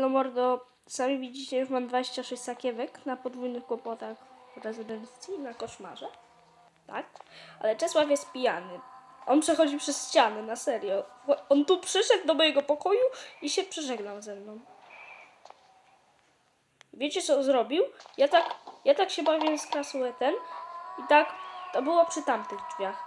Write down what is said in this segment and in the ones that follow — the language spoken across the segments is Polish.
No mordo, sami widzicie, już mam 26 sakiewek na podwójnych kłopotach rezydencji, na koszmarze. Tak? Ale Czesław jest pijany. On przechodzi przez ściany, na serio. On tu przyszedł do mojego pokoju i się przeżegnał ze mną. Wiecie co zrobił? Ja tak, ja tak się bawiłem z krasuetem i tak to było przy tamtych drzwiach.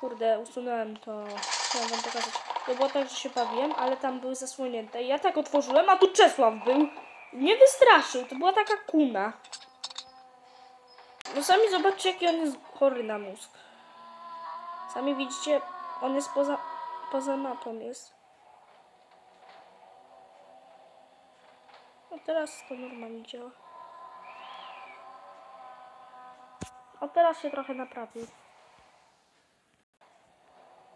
Kurde, usunąłem to. Chciałem wam pokazać. To było tak, że się bawiłem, ale tam były zasłonięte. Ja tak otworzyłem, a tu Czesław był. Nie wystraszył, to była taka kuna. No sami zobaczcie, jaki on jest chory na mózg. Sami widzicie, on jest poza, poza mapą jest. No teraz to normalnie działa. O teraz się trochę naprawił.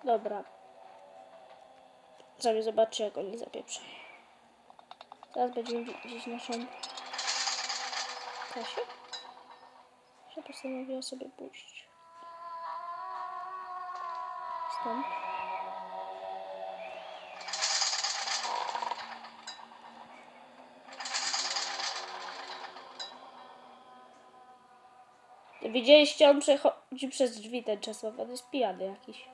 Dobra. Sami zobaczcie, jak oni zapieprzają. Teraz będziemy widzieć naszą Kasię. Że postanowiła sobie pójść. Stąd. Widzieliście, on przechodzi przez drzwi ten Czesław, on jest pijany jakiś.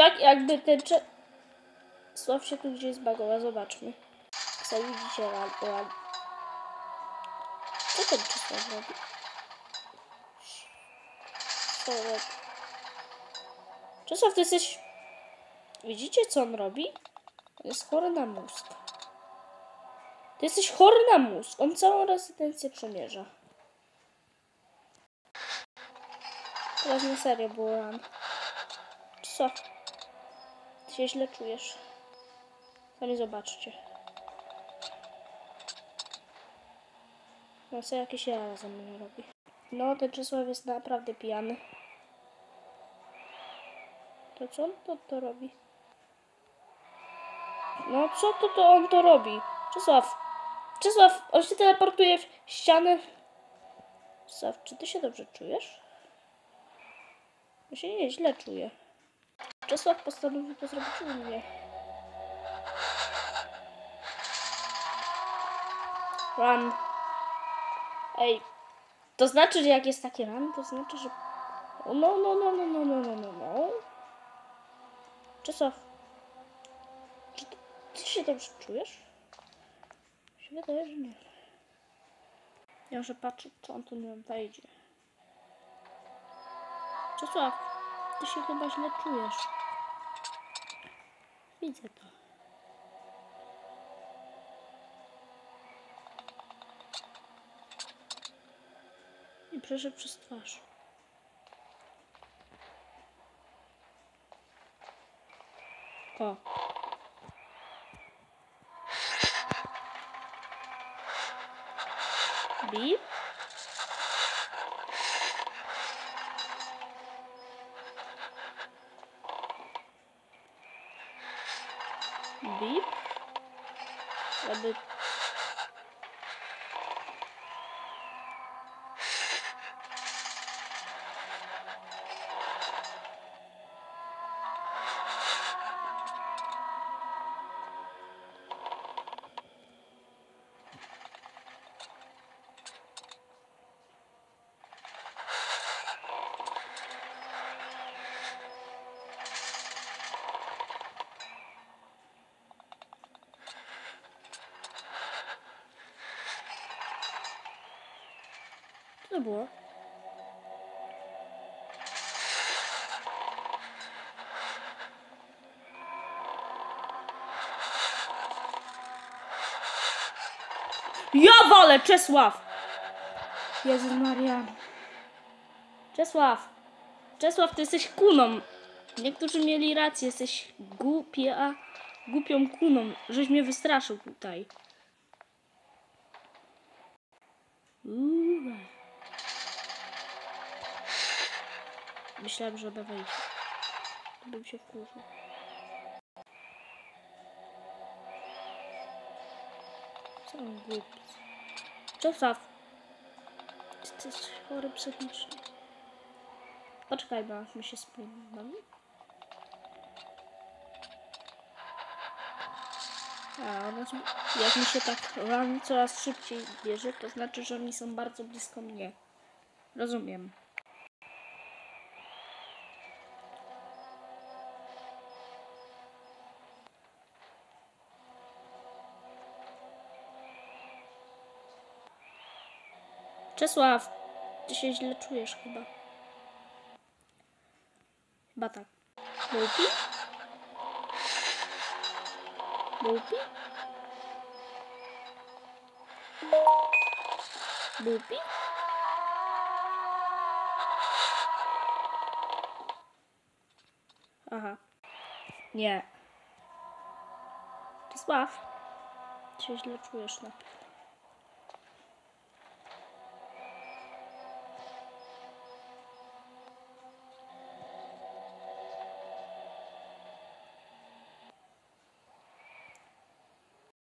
Tak jakby ten Czesław się tu gdzieś zbagował, zobaczmy. Sami widzicie ran, ran. Co ten Czesław robi? Co? Czesław, ty jesteś... Widzicie, co on robi? On jest chory na mózg. Ty jesteś chory na mózg. On całą rezydencję przemierza. Teraz na serio było ran. Co? Ty się źle czujesz. Sami zobaczcie. No co jakieś jara ze mną robi. No, ten Czesław jest naprawdę pijany. To co on to, to robi? No co to, to on to robi? Czesław, Czesław, on się teleportuje w ścianę. Czesław, czy ty się dobrze czujesz? Ja się nie źle czuję. Czesław postanowił to zrobić u mnie. Run. Ej, to znaczy, że jak jest taki run, to znaczy, że... No, no, no, no, no, no, no, no, no. Czesław, czy ty, ty się dobrze czujesz? Mi się wydaje, że nie. Ja muszę patrzeć, co on tu nie wejdzie. Czesław, ty się chyba źle czujesz. Widzę to. I przeszedł przez twarz. O. Bip. subir. Vai to było? Ja walę, Czesław! Jezus Maria. Czesław! Czesław, ty jesteś kuną. Niektórzy mieli rację, jesteś głupia, głupią kuną, żeś mnie wystraszył tutaj. Myślałem, że wejdzie. To bym się wkurzył. Co on głupi? Czesław! Jesteś chory psychicznie. Poczekaj, bo mi się spłyną. A, one są, jak mi się tak run coraz szybciej bierze, to znaczy, że oni są bardzo blisko mnie. Rozumiem. Czesław, ty się źle czujesz chyba. Chyba tak. Bułki? Bułki? Bułki? Aha. Nie. Czesław, ty się źle czujesz, no.